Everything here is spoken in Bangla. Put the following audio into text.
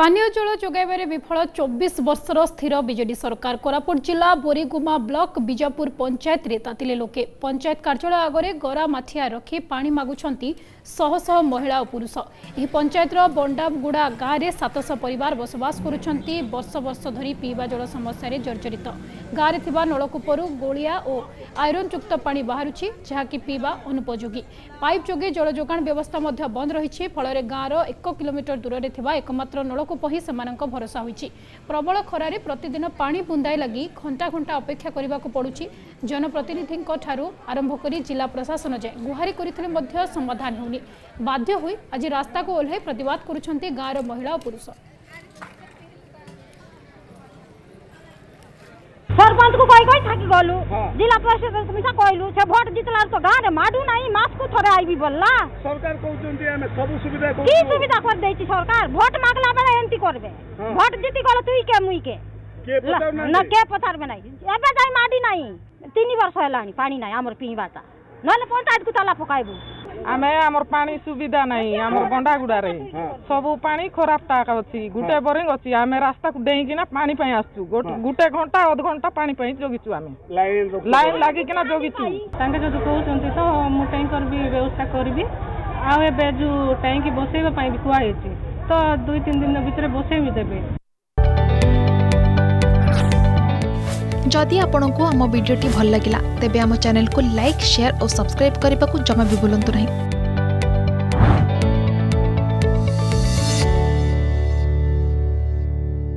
পানীয় জল যোগাইবার বিফল চব্বিশ বর্ষর স্থির বিজেডি সরকার কোরাপুট জেলা বোরিগুমা ব্লক বিজাপুর পঞ্চায়েত তাতিলে লোকে পঞ্চায়েত কার্যালয় আগরে গরা মাঠিয়া রখি পা মাগুছন্তি শহ শহ মহিলা ও পুরুষ এই পঞ্চায়েতর বন্ডাগুড়া গাঁরে সাতশ পরিবার বসবাস করছেন বর্ষ বর্ষ ধরি পিবা জল সমস্যার জর্জরিত গাঁরে থিবা নলকূপরু গোলিয়া ও আইরনযুক্ত পাণি যা কি পিবা অনুপযোগী পাইপ যোগে জল যোগাণ ব্যবস্থা বন্ধ রয়েছে ফলরে গাঁর এক কিলোমিটর দূরে একমাত্র নল ତଳକୁ ପହି ସେମାନଙ୍କ ଭରସା ହୋଇଛି ପ୍ରବଳ ଖରାରେ ପ୍ରତିଦିନ ପାଣି ବୁନ୍ଦାଏ ଲାଗି ଘଣ୍ଟା ଘଣ୍ଟା ଅପେକ୍ଷା କରିବାକୁ ପଡ଼ୁଛି ଜନପ୍ରତିନିଧିଙ୍କଠାରୁ ଆରମ୍ଭ କରି ଜିଲ୍ଲା ପ୍ରଶାସନ ଯାଏଁ ଗୁହାରି କରିଥିଲେ ମଧ୍ୟ ସମାଧାନ ହେଉନି ବାଧ୍ୟ ହୋଇ ଆଜି ରାସ୍ତାକୁ ଓହ୍ଲାଇ ପ୍ରତିବାଦ କରୁଛନ୍ତି ଗାଁର ମହିଳା ଓ ପୁରୁଷ सरपंच को कोई कोई थक गलू जिला परिषद मिसा कहलू से भोट जितला तो गां रे माडू नाही मास को थरे आईबी बोलला सरकार कहउचंती हमें सब सुविधा को की सुविधा कर देछि सरकार भोट मांगला बेले করবে ভোট জিতি গেল তুই কে মুই কে না কে পথারবে নাই এবে যাই মাটি নাই তিন বর্ষ হলানি পানি নাই আমার পিইবাটা নহলে পঞ্চায়েতকু তালা পকাইবু ଆମେ ଆମର ପାଣି ସୁବିଧା ନାହିଁ ଆମର ଗଣ୍ଡାଗୁଡ଼ାରେ ସବୁ ପାଣି ଖରାପ ଟାକ ଅଛି ଗୋଟେ ବୋରିଂ ଅଛି ଆମେ ରାସ୍ତାକୁ ଡେଇଁକିନା ପାଣି ପାଇଁ ଆସୁଛୁ ଗୋଟେ ଘଣ୍ଟା ଅଧଘଣ୍ଟା ପାଣି ପାଇଁ ଜଗିଛୁ ଆମେ ଲାଇନ୍ ଲାଗିକିନା ଜଗିଛୁ ତାଙ୍କେ ଯଦି କହୁଛନ୍ତି ତ ମୁଁ ଟ୍ୟାଙ୍କର ବି ବ୍ୟବସ୍ଥା କରିବି ଆଉ ଏବେ ଯୋଉ ଟ୍ୟାଙ୍କ ବସେଇବା ପାଇଁ ବି କୁହାହେଇଛି তা দুই তিন দিনৰ ভিতৰতে বচাই মিদেবি যদি আপোনাক আমা ভিডিওটি ভাল লাগিলা তেতিয়া আমা চানেলক লাইক শেয়ার আৰু সাবস্ক্রাইব কৰিবাকৈ জমাবি বুলন্ত নহয়